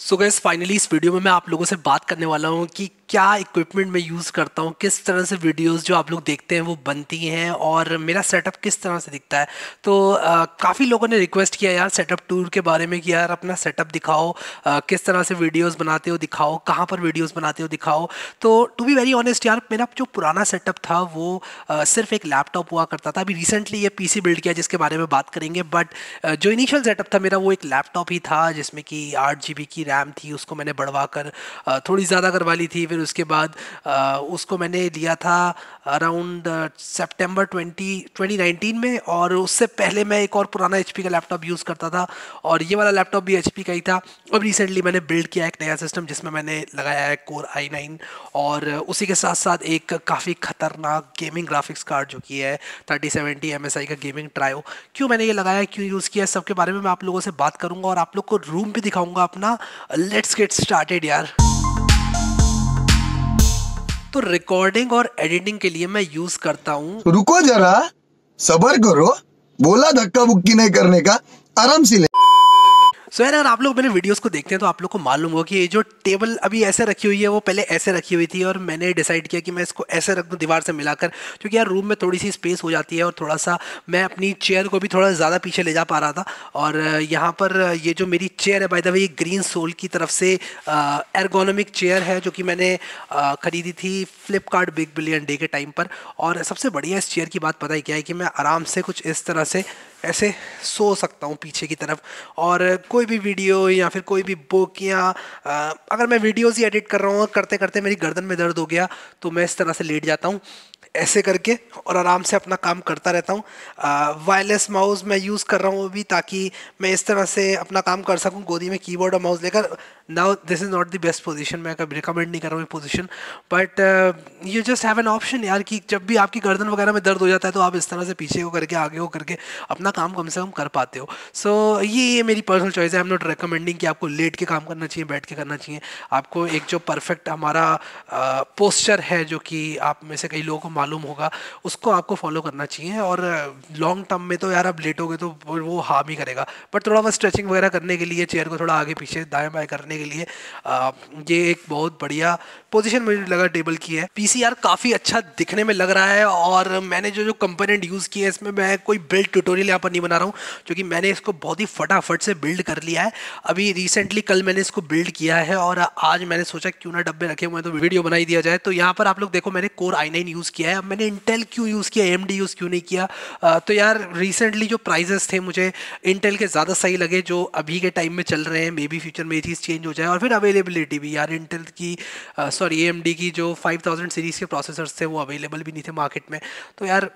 सो guys finally इस video में मैं आप लोगों से बात करने वाला हूँ कि क्या इक्विपमेंट मैं यूज़ करता हूँ किस तरह से वीडियोस जो आप लोग देखते हैं वो बनती हैं और मेरा सेटअप किस तरह से दिखता है। तो काफ़ी लोगों ने रिक्वेस्ट किया यार सेटअप टूर के बारे में कि यार अपना सेटअप दिखाओ आ, किस तरह से वीडियोस बनाते हो दिखाओ कहाँ पर वीडियोस बनाते हो दिखाओ। तो टू बी वेरी ऑनेस्ट यार मेरा जो पुराना सेटअप था वो आ, सिर्फ़ एक लैपटॉप हुआ करता था। अभी रिसेंटली ये पीसी बिल्ड किया जिसके बारे में बात करेंगे बट जो इनिशियल सेटअप था मेरा वो एक लैपटॉप ही था जिसमें कि आठ की रैम थी, उसको मैंने बढ़वा कर थोड़ी ज़्यादा करवा ली थी। फिर उसके बाद उसको मैंने लिया था अराउंड सितंबर 20 2019 में और उससे पहले मैं एक और पुराना एचपी का लैपटॉप यूज़ करता था और ये वाला लैपटॉप भी एचपी का ही था। अब रिसेंटली मैंने बिल्ड किया एक नया सिस्टम जिसमें मैंने लगाया है कोर आई नाइन और उसी के साथ साथ एक काफ़ी ख़तरनाक गेमिंग ग्राफिक्स कार्ड जो कि है थर्टी सेवेंटी एम का गेमिंग ट्रायो क्यों मैंने ये लगाया, क्यों यूज़ किया, सबके बारे में मैं आप लोगों से बात करूँगा और आप लोग को रूम भी दिखाऊँगा अपना लेट्स गेट स्टार्टेड यार। तो रिकॉर्डिंग और एडिटिंग के लिए मैं यूज़ करता हूँ। रुको जरा, सबर करो। बोला धक्का बुक्की नहीं करने का, आराम से ले। सो यार, अगर आप लोग मेरे वीडियोस को देखते हैं तो आप लोग को मालूम होगा कि ये जो टेबल अभी ऐसे रखी हुई है, वो पहले ऐसे रखी हुई थी और मैंने डिसाइड किया कि मैं इसको ऐसे रख दूँ दीवार से मिलाकर, क्योंकि यार रूम में थोड़ी सी स्पेस हो जाती है और थोड़ा सा मैं अपनी चेयर को भी थोड़ा ज़्यादा पीछे ले जा पा रहा था। और यहाँ पर ये जो मेरी चेयर है by the way green soul की तरफ़ से एर्गोनॉमिक चेयर है, जो कि मैंने ख़रीदी थी फ्लिपकार्ट बिग बिलियन डे के टाइम पर। और सबसे बढ़िया इस चेयर की बात पता ही क्या है कि मैं आराम से कुछ इस तरह से ऐसे सो सकता हूँ पीछे की तरफ़। और कोई भी वीडियो या फिर कोई भी बुक या अगर मैं वीडियोज़ ही एडिट कर रहा हूँ करते करते मेरी गर्दन में दर्द हो गया तो मैं इस तरह से लेट जाता हूँ। ऐसे करके और आराम से अपना काम करता रहता हूँ। वायरलेस माउस मैं यूज़ कर रहा हूँ अभी ताकि मैं इस तरह से अपना काम कर सकूँ। गोदी में कीबोर्ड और माउस लेकर। Now this is not the best position मैं कभी रिकमेंड नहीं कर रहा हूँ ये position but you just have an option यार कि जब भी आपकी गर्दन वगैरह में दर्द हो जाता है तो आप इस तरह से पीछे को करके आगे को करके अपना काम कम से कम कर पाते हो। सो so, ये ये मेरी पर्सनल चॉइस है। आई एम नॉट रिकमेंडिंग कि आपको लेट के काम करना चाहिए बैठ के करना चाहिए। आपको एक जो परफेक्ट हमारा पोस्चर है जो कि आप में से कई लोगों को मालूम होगा। उसको आपको फॉलो करना चाहिए और लॉन्ग टर्म में तो यार आप लेटोगे तो वो हार्म ही करेगा। बट थोड़ा बहुत स्ट्रेचिंग वगैरह करने के लिए चेयर को थोड़ा आगे पीछे दाएँ बाएँ करने के लिए आ, ये एक बहुत बढ़िया पोजिशन मुझे लगा टेबल की है। पीसीआर काफ़ी अच्छा दिखने में लग रहा है और मैंने जो जो कंपोनेंट यूज़ किए हैं इसमें मैं कोई बिल्ड ट्यूटोरियल यहाँ पर नहीं बना रहा हूँ क्योंकि मैंने इसको बहुत ही फटाफट से बिल्ड कर लिया है। अभी रिसेंटली कल मैंने इसको बिल्ड किया है और आज मैंने सोचा क्यों ना डब्बे रखे हुए हैं तो वीडियो बनाई दिया जाए। तो यहाँ पर आप लोग देखो मैंने कोर आई यूज़ किया है। अब मैंने इंटेल क्यों यूज़ किया एम यूज़ क्यों नहीं किया? आ, तो यार रिसेंटली जो प्राइजेस थे मुझे इंटेल के ज़्यादा सही लगे जो अभी के टाइम में चल रहे हैं मे बी फ्यूचर में ये चीज़ चेंज हो जाए। और फिर अवेलेबिलिटी भी यार इंटेल की सॉरी ए की जो फाइव सीरीज़ के प्रोसेसर्स थे वो अवेलेबल भी नहीं थे मार्केट में। तो यार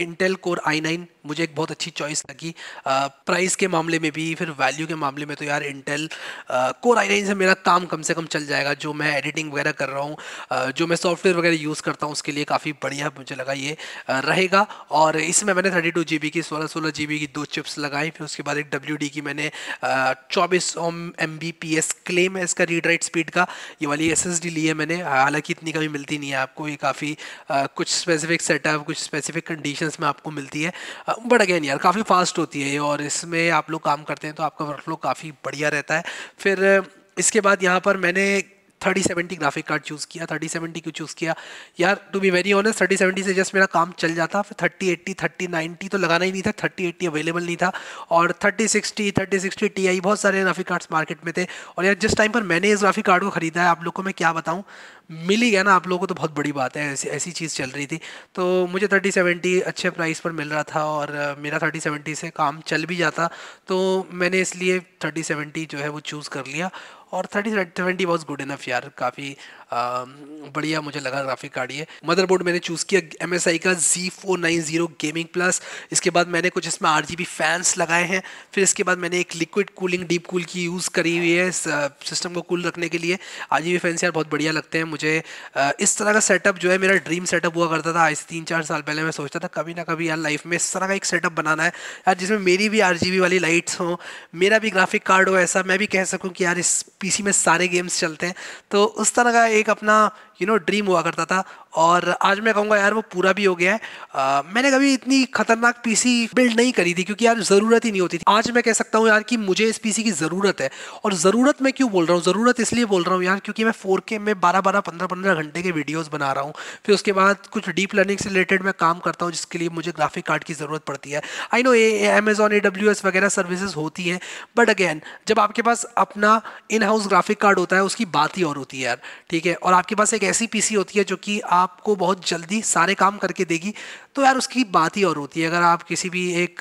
इंटेल कोर आई नाइन मुझे एक बहुत अच्छी चॉइस लगी। प्राइस के मामले में भी, फिर वैल्यू के मामले में तो यार इंटेल कोर आई से मेरा काम कम से कम चल जाएगा, जो मैं एडिटिंग वगैरह कर रहा हूँ जो मैं सॉफ्टवेयर वगैरह यूज़ करता हूँ, उसके लिए काफ़ी बढ़िया मुझे लगा ये रहेगा। और इसमें मैंने थर्टी टू जी बी की, सोलह सोलह जी बी की दो चिप्स लगाई, फिर उसके बाद एक डब्ल्यू डी की मैंने चौबीस M B P S claim है इसका रीड राइट स्पीड का, ये वाली एस एस डी ली है मैंने। हालाँकि इतनी कभी मिलती नहीं है आपको, ये काफ़ी कुछ स्पेसिफिक सेटअप कुछ स्पेसिफिक कंडीशन में आपको मिलती है। बट अगेन यार, काफ़ी फास्ट होती है ये और इसमें आप लोग काम करते हैं तो आपका वर्कफ्लो काफ़ी बढ़िया रहता है। फिर, इसके बाद यहाँ पर मैंने thirty seventy graphic card choose किया थर्टी सेवेंटी क्यों चूज़ किया? यार to be very honest thirty seventy से जस्ट मेरा काम चल जाता, फिर थर्टी एट्टी थर्टी नाइन्टी तो लगाना ही नहीं था थर्टी एट्टी अवेलेबल नहीं था और thirty sixty thirty sixty T I बहुत सारे ग्राफिक कार्ड्स मार्केट में थे और यार, जिस टाइम पर मैंने इस ग्राफिक कार्ड को ख़रीदा है, आप लोग को मैं क्या बताऊँ? मिल ही गया ना आप लोगों को तो बहुत बड़ी बात है, ऐसी ऐसी चीज़ चल रही थी। तो मुझे थर्टी सेवेंटी अच्छे प्राइस पर मिल रहा था और मेरा थर्टी सेवेंटी से काम चल भी जाता तो मैंने इसलिए थर्टी सेवेंटी जो है वो चूज़ कर लिया। और thirty seventy was good enough यार, काफ़ी बढ़िया मुझे लगा ग्राफिक कार्ड ये। मदरबोर्ड मैंने चूज़ किया एम एस आई का G four nine zero gaming plus इसके बाद मैंने कुछ इसमें आर जी बी फैंस लगाए हैं। फिर इसके बाद मैंने एक लिक्विड कूलिंग डीप कूल की यूज़ करी हुई है सिस्टम को कूल रखने के लिए। आर जी बी फैंस यार बहुत बढ़िया लगते हैं मुझे इस तरह का सेटअप जो है, मेरा ड्रीम सेटअप हुआ करता था। आज से तीन चार साल पहले मैं सोचता था, कभी ना कभी यार लाइफ में इस तरह का एक सेटअप बनाना है। यार, जिसमें मेरी भी आरजीबी वाली लाइट्स हों, मेरा भी ग्राफिक कार्ड हो ऐसा, मैं भी कह सकूँ कि यार इस पीसी में सारे गेम्स चलते हैं। तो उस तरह का एक अपना यू नो ड्रीम हुआ करता था। और आज मैं कहूँगा यार वो पूरा भी हो गया है। आ, मैंने कभी इतनी खतरनाक पीसी बिल्ड नहीं करी थी क्योंकि यार ज़रूरत ही नहीं होती थी। आज मैं कह सकता हूँ यार कि मुझे इस पीसी की ज़रूरत है। और ज़रूरत मैं क्यों बोल रहा हूँ? ज़रूरत इसलिए बोल रहा हूँ यार क्योंकि मैं फोर में बारह बारह पंद्रह पंद्रह घंटे के वीडियोज़ बना रहा हूँ। फिर उसके बाद कुछ डीप लर्निंग से रिलेटेड मैं काम करता हूँ जिसके लिए मुझे ग्राफिक कार्ड की ज़रूरत पड़ती है। I know a Amazon A W S वगैरह सर्विसेज़ होती हैं बट अगेन जब आपके पास अपना इन हाउस ग्राफिक कार्ड होता है उसकी बात ही और होती है यार ठीक है? और आपके पास एक ऐसी पीसी होती है जो कि आपको बहुत जल्दी सारे काम करके देगी। तो यार उसकी बात ही और होती है। अगर आप किसी भी एक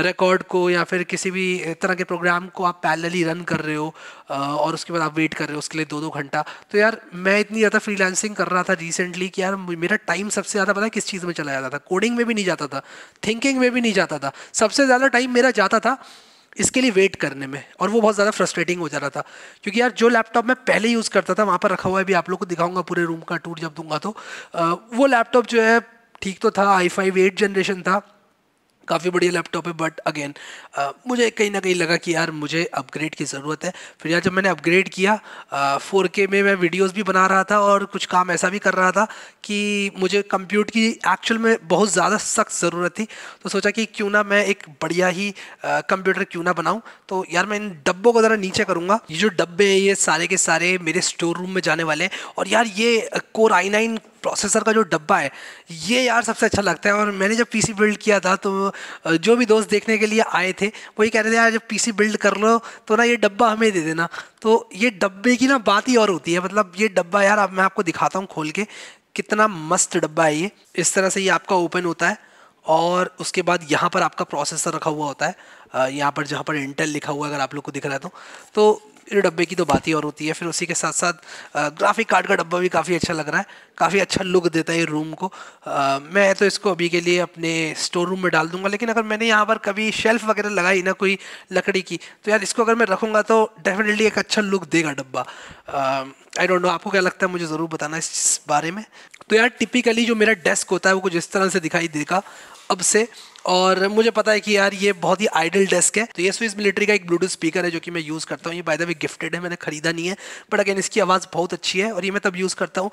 रिकॉर्ड को या फिर किसी भी तरह के प्रोग्राम को आप पैरेलली रन कर रहे हो और उसके बाद आप वेट कर रहे हो उसके लिए दो दो घंटा तो यार मैं इतनी ज़्यादा फ्रीलांसिंग कर रहा था रिसेंटली कि यार मेरा टाइम सबसे ज़्यादा पता है किस चीज़ में चला जाता था? कोडिंग में भी नहीं जाता था थिंकिंग में भी नहीं जाता था। सबसे ज़्यादा टाइम मेरा जाता था इसके लिए वेट करने में। और वो बहुत ज़्यादा फ्रस्ट्रेटिंग हो जा रहा था। क्योंकि यार, जो लैपटॉप मैं पहले यूज़ करता था, वहाँ पर रखा हुआ है भी आप लोग को दिखाऊँगा पूरे रूम का टूर जब दूँगा तो वो लैपटॉप जो है, ठीक तो था आई फाइव एट जनरेशन था। काफ़ी बढ़िया लैपटॉप है बट अगेन मुझे कहीं ना कहीं लगा कि यार मुझे अपग्रेड की ज़रूरत है। फिर यार जब मैंने अपग्रेड किया फोर के में मैं वीडियोस भी बना रहा था और कुछ काम ऐसा भी कर रहा था कि मुझे कंप्यूटर की एक्चुअल में बहुत ज़्यादा सख्त ज़रूरत थी। तो सोचा कि क्यों ना मैं एक बढ़िया ही कंप्यूटर क्यों ना बनाऊँ। तो यार मैं इन डब्बों को ज़रा नीचे करूँगा। ये जो डब्बे हैं, ये सारे के सारे मेरे स्टोर रूम में जाने वाले हैं। और यार ये कोर आई नाइन प्रोसेसर का जो डब्बा है, ये यार सबसे अच्छा लगता है। और मैंने जब पीसी बिल्ड किया था तो जो भी दोस्त देखने के लिए आए थे, वही कह रहे थे, यार, जब पीसी बिल्ड कर लो तो ना ये डब्बा हमें दे देना। तो ये डब्बे की ना बात ही और होती है। मतलब ये डब्बा यार, अब मैं आपको दिखाता हूँ खोल के, कितना मस्त डब्बा है ये। इस तरह से ये आपका ओपन होता है, और उसके बाद यहाँ पर आपका प्रोसेसर रखा हुआ होता है। यहाँ पर जहाँ पर इंटेल लिखा हुआ है, अगर आप लोग को दिख रहा है तो। तो डब्बे की तो बात ही और होती है फिर उसी के साथ साथ ग्राफिक कार्ड का डब्बा भी काफ़ी अच्छा लग रहा है काफ़ी अच्छा लुक देता है ये रूम को। आ, मैं तो इसको अभी के लिए अपने स्टोर रूम में डाल दूँगा लेकिन अगर मैंने यहाँ पर कभी शेल्फ वगैरह लगाई ना कोई लकड़ी की तो यार इसको अगर मैं रखूँगा तो डेफिनेटली एक अच्छा लुक देगा डब्बा। आई डोंट नो आपको क्या लगता है मुझे ज़रूर बताना इस बारे में। तो यार टिपिकली जो मेरा डेस्क होता है वो कुछ इस तरह से दिखाई देगा अब से और मुझे पता है कि यार ये बहुत ही आइडल डेस्क है। तो ये स्विस मिलिट्री का एक ब्लूटूथ स्पीकर है जो कि मैं यूज़ करता हूँ। ये बाय द वे गिफ्टेड है, मैंने खरीदा नहीं है बट अगेन इसकी आवाज़ बहुत अच्छी है और ये मैं तब यूज़ करता हूँ।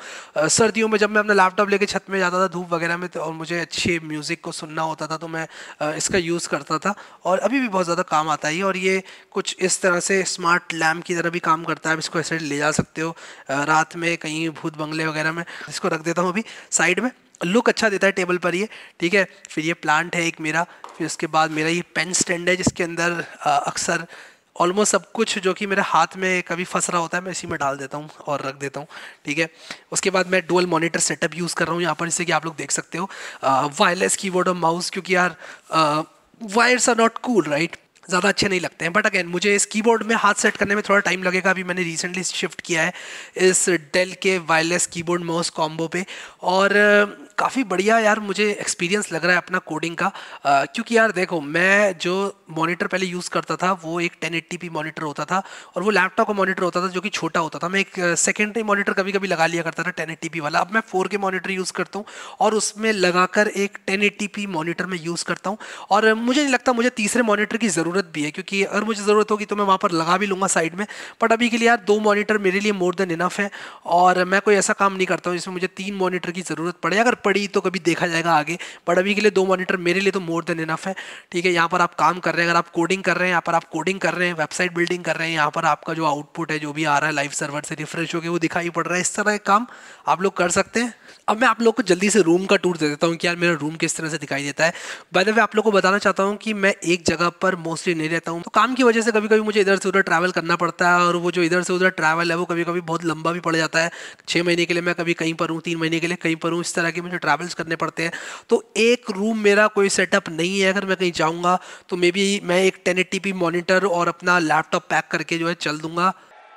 सर्दियों में जब मैं अपना लैपटॉप लेके छत में जाता था धूप वगैरह में तो और मुझे अच्छे म्यूज़िक को सुनना होता था तो मैं इसका यूज़ करता था। और अभी भी बहुत ज़्यादा काम आता है और ये कुछ इस तरह से स्मार्ट लैम्प की तरह भी काम करता है। इसको ऐसे ले जा सकते हो रात में कहीं भूत बंगले वगैरह में। इसको रख देता हूँ अभी साइड में। लुक अच्छा देता है टेबल पर ये, ठीक है? फिर ये प्लांट है एक मेरा, फिर उसके बाद मेरा ये पेन स्टैंड है जिसके अंदर अक्सर ऑलमोस्ट सब कुछ जो कि मेरे हाथ में कभी फंस रहा होता है, मैं इसी में डाल देता हूँ और रख देता हूँ, ठीक है? उसके बाद मैं डुअल मॉनिटर सेटअप यूज़ कर रहा हूँ यहाँ पर जैसे कि आप लोग देख सकते हो वायरलेस कीबोर्ड और माउस क्योंकि यार wires are not cool right ज़्यादा अच्छे नहीं लगते हैं बट अगेन मुझे इस कीबोर्ड में हाथ सेट करने में थोड़ा टाइम लगेगा, अभी मैंने रिसेंटली शिफ्ट किया है इस डेल के वायरलेस कीबोर्ड माउस कॉम्बो पे, और काफ़ी बढ़िया यार मुझे एक्सपीरियंस लग रहा है अपना कोडिंग का। आ, क्योंकि यार देखो मैं जो मॉनिटर पहले यूज़ करता था वो एक टेन एट्टी मॉनिटर होता था और वो लैपटॉप का मॉनिटर होता था जो कि छोटा होता था। मैं एक सेकेंडरी मॉनिटर कभी कभी लगा लिया करता था टेन एट्टी वाला। अब मैं फोर के मॉनिटर यूज़ करता हूँ और उसमें लगाकर एक टेन एट्टी मॉनिटर में यूज़ करता हूँ। और मुझे नहीं लगता मुझे तीसरे मॉनिटर की ज़रूरत भी है क्योंकि अगर मुझे ज़रूरत होगी तो मैं वहाँ पर लगा भी लूँगा साइड में। बट अभी के लिए यार दो मॉनिटर मेरे लिए मोर देन इनफ है और मैं कोई ऐसा काम नहीं करता हूँ जिसमें मुझे तीन मॉनिटर की ज़रूरत पड़े। अगर पड़ी तो कभी देखा जाएगा आगे बट अभी के लिए दो मॉनिटर मेरे लिए तो मोर देन इनफ है। ठीक है, यहाँ पर आप काम कर रहे हैं, अगर आप कोडिंग कर रहे हैं, यहाँ पर आप कोडिंग कर रहे हैं वेबसाइट बिल्डिंग कर रहे हैं, यहाँ पर आपका जो आउटपुट है, जो भी आ रहा है लाइव सर्वर से रिफ्रेश होकर वो दिखाई पड़ रहा है, इस तरह का काम आप लोग कर सकते हैं। अब मैं आप लोग को जल्दी से रूम का टूर दे देता हूँ कि यार मेरा रूम किस तरह से दिखाई देता है। बाय द वे आप लोग को बताना चाहता हूँ कि मैं एक जगह पर मोस्टली नहीं रहता हूँ। तो काम की वजह से कभी कभी मुझे इधर से उधर ट्रैवल करना पड़ता है और वो जो इधर से उधर ट्रैवल है, वो कभी कभी बहुत लंबा भी पड़ जाता है। छः महीने के लिए मैं कभी कहीं पर हूँ, तीन महीने के लिए कहीं पर हूँ, इस तरह के मुझे ट्रैवल्स करने पड़ते हैं। तो एक रूम मेरा कोई सेटअप नहीं है, अगर मैं कहीं जाऊँगा तो मे बी मैं एक टेन मॉनिटर और अपना लैपटॉप पैक करके जो है चल दूँगा।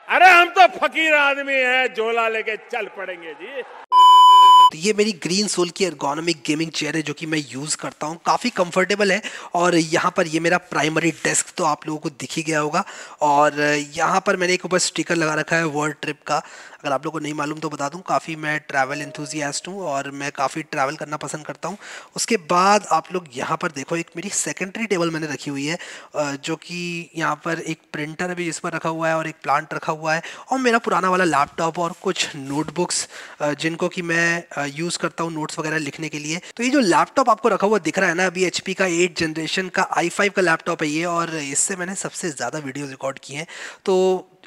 अरे हम तो फकीर आदमी हैं, झोला लेके चल पड़ेंगे जी। तो ये मेरी ग्रीन सोल की एर्गोनॉमिक गेमिंग चेयर है जो कि मैं यूज़ करता हूँ। काफ़ी कंफर्टेबल है और यहाँ पर ये मेरा प्राइमरी डेस्क तो आप लोगों को दिख ही गया होगा। और यहाँ पर मैंने एक ऊपर स्टिकर लगा रखा है वर्ल्ड ट्रिप का। अगर आप लोग को नहीं मालूम तो बता दूँ, काफ़ी मैं ट्रैवल इंथुजियास्ट हूँ और मैं काफ़ी ट्रैवल करना पसंद करता हूँ। उसके बाद आप लोग यहाँ पर देखो, एक मेरी सेकेंडरी टेबल मैंने रखी हुई है जो कि यहाँ पर एक प्रिंटर भी इस पर रखा हुआ है और एक प्लांट रखा हुआ है और मेरा पुराना वाला लैपटॉप और कुछ नोटबुक्स जिनको कि मैं यूज़ करता हूँ नोट्स वगैरह लिखने के लिए। तो ये जो लैपटॉप आपको रखा हुआ दिख रहा है ना, अभी एचपी का एट जनरेशन का आई का लैपटॉप है ये और इससे मैंने सबसे ज़्यादा वीडियोज़ रिकॉर्ड किए हैं। तो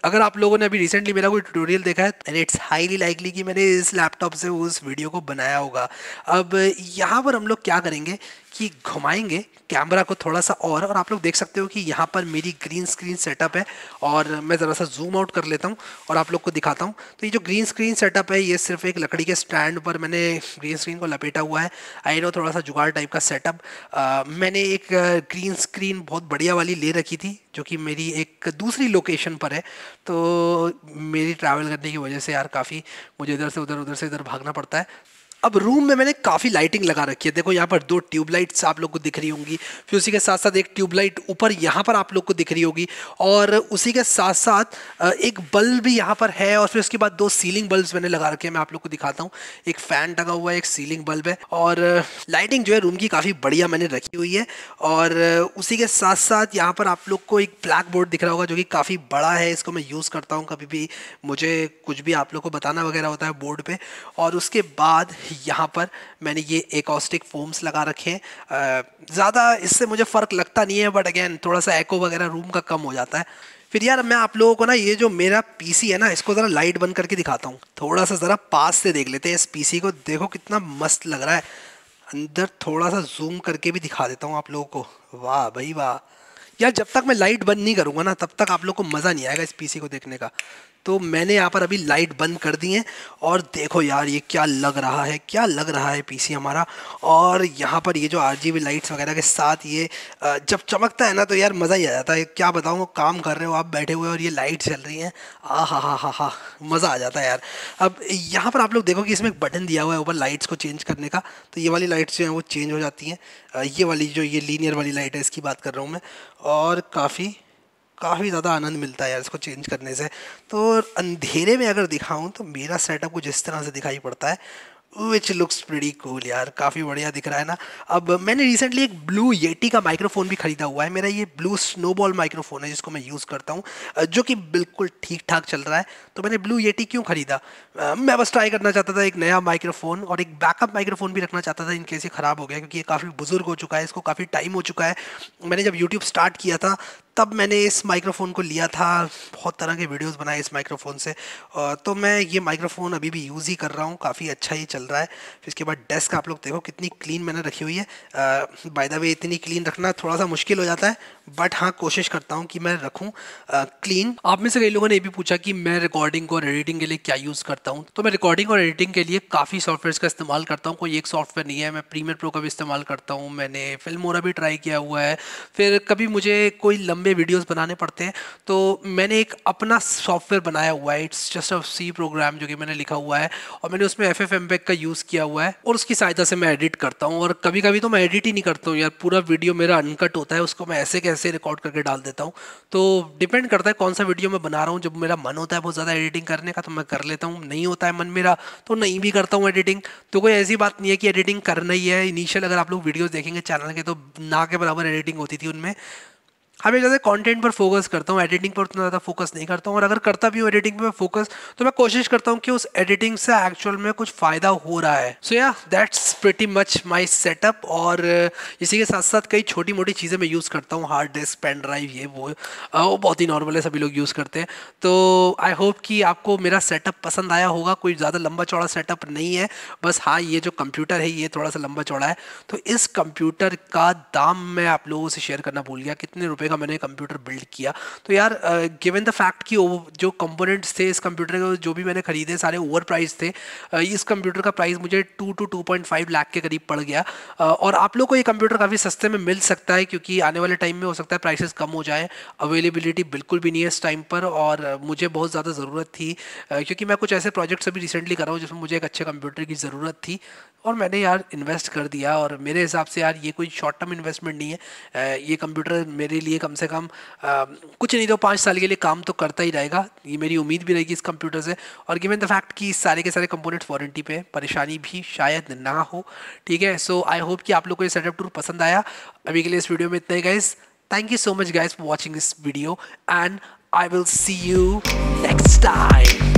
अगर आप लोगों ने अभी रिसेंटली मेरा कोई ट्यूटोरियल देखा है एंड इट्स हाईली लाइकली कि मैंने इस लैपटॉप से उस वीडियो को बनाया होगा। अब यहाँ पर हम लोग क्या करेंगे? कि घुमाएँगे, कैमरा को थोड़ा सा और और आप लोग देख सकते हो कि यहाँ पर मेरी ग्रीन स्क्रीन सेटअप है और मैं ज़रा सा जूम आउट कर लेता हूँ और आप लोग को दिखाता हूँ। तो ये जो ग्रीन स्क्रीन सेटअप है, ये सिर्फ़ एक लकड़ी के स्टैंड पर मैंने ग्रीन स्क्रीन को लपेटा हुआ है। आई नो थोड़ा सा जुगाड़ टाइप का सेटअप मैंने एक ग्रीन स्क्रीन बहुत बढ़िया वाली ले रखी थी, जो कि मेरी एक दूसरी लोकेशन पर है। तो मेरी ट्रैवल करने की वजह से यार काफ़ी मुझे इधर से उधर उधर से इधर भागना पड़ता है। अब रूम में मैंने काफ़ी लाइटिंग लगा रखी है। देखो, यहाँ पर दो ट्यूबलाइट्स आप लोग को दिख रही होंगी, फिर उसी के साथ साथ एक ट्यूबलाइट ऊपर यहाँ पर आप लोग को दिख रही होगी, और उसी के साथ साथ एक बल्ब भी यहाँ पर है, और फिर उसके बाद दो सीलिंग बल्ब मैंने लगा रखे हैं, मैं आप लोग को दिखाता हूँ। एक फ़ैन टगा हुआ है, एक सीलिंग बल्ब है, और लाइटिंग जो है रूम की काफ़ी बढ़िया मैंने रखी हुई है, और उसी के साथ साथ यहाँ पर आप लोग को एक ब्लैक बोर्ड दिख रहा होगा, जो कि काफ़ी बड़ा है, इसको मैं यूज़ करता हूँ कभी भी, मुझे कुछ भी आप लोग को बताना वगैरह होता है बोर्ड पर और उसके बाद यहाँ पर मैंने ये एकॉस्टिक फोम्स लगा रखे हैं। ज़्यादा इससे मुझे फ़र्क लगता नहीं है बट अगेन थोड़ा सा एको वगैरह रूम का कम हो जाता है। फिर यार, मैं आप लोगों को ना ये जो मेरा पीसी है ना, इसको ज़रा लाइट बंद करके दिखाता हूँ। थोड़ा सा ज़रा पास से देख लेते हैं इस पीसी को। देखो कितना मस्त लग रहा है। अंदर थोड़ा सा जूम करके भी दिखा देता हूँ आप लोगों को। वाह भाई वाह। यार, जब तक मैं लाइट बंद नहीं करूँगा ना, तब तक आप लोग को मज़ा नहीं आएगा इस पीसी को देखने का। तो मैंने यहाँ पर अभी लाइट बंद कर दी है और देखो यार ये क्या लग रहा है, क्या लग रहा है पीसी हमारा। और यहाँ पर ये जो आर लाइट्स वगैरह के साथ ये जब चमकता है ना तो यार मज़ा ही आ जाता है। क्या बताऊँ काम कर रहे हो आप बैठे हुए और ये लाइट चल रही हैं। आ हा हा हा हा मज़ा आ जाता है यार। अब यहाँ पर आप लोग देखो कि इसमें एक बटन दिया हुआ है ऊपर लाइट्स को चेंज करने का। तो ये वाली लाइट्स जो हैं वो चेंज हो जाती हैं। ये वाली जो ये लीनियर वाली लाइट है, इसकी बात कर रहा हूँ मैं। और काफ़ी काफ़ी ज़्यादा आनंद मिलता है यार इसको चेंज करने से। तो अंधेरे में अगर दिखाऊँ तो मेरा सेटअप कुछ इस तरह से दिखाई पड़ता है विच लुक्स प्रीडी कूल यार, काफ़ी बढ़िया दिख रहा है ना। अब मैंने रिसेंटली एक ब्लू येटी का माइक्रोफोन भी खरीदा हुआ है, मेरा ये ब्लू स्नोबॉल माइक्रोफोन है जिसको मैं यूज़ करता हूँ जो कि बिल्कुल ठीक ठाक चल रहा है। तो मैंने ब्लू येटी क्यों खरीदा? मैं बस ट्राई करना चाहता था एक नया माइक्रोफोन और एक बैकअप माइक्रोफोन भी रखना चाहता था इन केस ये ख़राब हो गया, क्योंकि ये काफ़ी बुज़ुर्ग हो चुका है, इसको काफ़ी टाइम हो चुका है। मैंने जब यूट्यूब स्टार्ट किया था तब मैंने इस माइक्रोफ़ोन को लिया था। बहुत तरह के वीडियोस बनाए इस माइक्रोफ़ोन से। तो मैं ये माइक्रोफ़ोन अभी भी यूज़ ही कर रहा हूँ। काफ़ी अच्छा ही चल रहा है। फिर इसके बाद डेस्क आप लोग देखो कितनी क्लीन मैंने रखी हुई है। बाय द वे इतनी क्लीन रखना थोड़ा सा मुश्किल हो जाता है। बट हाँ कोशिश करता हूँ कि मैं रखूँ। क्लीन आप में से कई लोगों ने ये भी पूछा कि मैं रिकॉर्डिंग और एडिटिंग के लिए क्या यूज़ करता हूँ। तो मैं रिकॉर्डिंग और एडिटिंग के लिए काफ़ी सॉफ्टवेयर का इस्तेमाल करता हूँ। कोई एक सॉफ्टवेयर नहीं है। मैं प्रीमियर प्रो का भी इस्तेमाल करता हूँ। मैंने फिल्मोरा भी ट्राई किया हुआ है। फिर कभी मुझे कोई लंबे वीडियोज़ बनाने पड़ते हैं। तो मैंने एक अपना सॉफ्टवेयर बनाया हुआ है। It's just a C program जो कि मैंने लिखा हुआ है और मैंने उसमें एफ़ एफ़ का यूज़ किया हुआ है और उसकी सहायता से मैं एडिट करता हूँ और कभी कभी तो मैं एडिट ही नहीं करता हूँ यार। पूरा वीडियो मेरा अनकट होता है, उसको मैं ऐसे कैसे रिकॉर्ड करके डाल देता हूँ। तो डिपेंड करता है कौन सा वीडियो मैं बना रहा हूँ। जब मेरा मन होता है बहुत ज़्यादा एडिटिंग करने का तो मैं कर लेता हूँ। नहीं होता है मन मेरा तो नहीं भी करता हूँ एडिटिंग तो कोई ऐसी बात नहीं है कि एडिटिंग करना ही है। इनिशियल अगर आप लोग वीडियोज़ देखेंगे चैनल के तो ना के बराबर एडिटिंग होती थी उनमें। हमें ज़्यादा कंटेंट पर फोकस करता हूँ एडिटिंग पर उतना ज़्यादा फोकस नहीं करता हूँ और अगर करता भी हूँ एडिटिंग पर फोकस तो मैं कोशिश करता हूँ कि उस एडिटिंग से एक्चुअल में कुछ फ़ायदा हो रहा है। So yeah that's pretty much my setup और इसी के साथ साथ कई छोटी मोटी चीज़ें मैं यूज़ करता हूँ हार्ड डिस्क पेन ड्राइव ये, वो वो बहुत ही नॉर्मल है, सभी लोग यूज़ करते हैं। तो आई होप कि आपको मेरा सेटअप पसंद आया होगा, कोई ज़्यादा लंबा चौड़ा सेटअप नहीं है, बस हाँ ये जो कंप्यूटर है, ये थोड़ा सा लंबा चौड़ा है। तो इस कंप्यूटर का दाम मैं आप लोगों से शेयर करना भूल गया, कितने रुपये का मैंने कंप्यूटर बिल्ड किया। तो यार गिवन द फैक्ट कि जो कंपोनेंट्स थे इस कंप्यूटर के, जो भी मैंने खरीदे, सारे ओवर प्राइस थे इस कंप्यूटर का प्राइस मुझे two two two point five lakh के करीब पड़ गया। और आप लोग को ये कंप्यूटर काफ़ी सस्ते में मिल सकता है, क्योंकि आने वाले टाइम में हो सकता है प्राइसेस कम हो जाए। अवेलेबिलिटी बिल्कुल भी नहीं है इस टाइम पर, और मुझे बहुत ज़्यादा ज़रूरत थी। क्योंकि मैं कुछ ऐसे प्रोजेक्ट्स अभी रिसेंटली कर रहा हूँ, जिसमें मुझे एक अच्छे कंप्यूटर की ज़रूरत थी, और मैंने यार इन्वेस्ट कर दिया। और मेरे हिसाब से यार ये कोई शॉर्ट टर्म इन्वेस्टमेंट नहीं है। ये कंप्यूटर मेरे लिए कम से कम आ, कुछ नहीं तो पाँच साल के लिए काम तो करता ही रहेगा। ये मेरी उम्मीद भी रहेगी इस कंप्यूटर से। और गिवन द फैक्ट कि सारे के सारे कंपोनेंट्स वारंटी पे परेशानी भी शायद ना हो ठीक है? सो आई होप कि आप लोग को ये सेटअप टूर पसंद आया। अभी के लिए इस वीडियो में इतना ही guys thank you so much guys for watching this video and I will see you next time.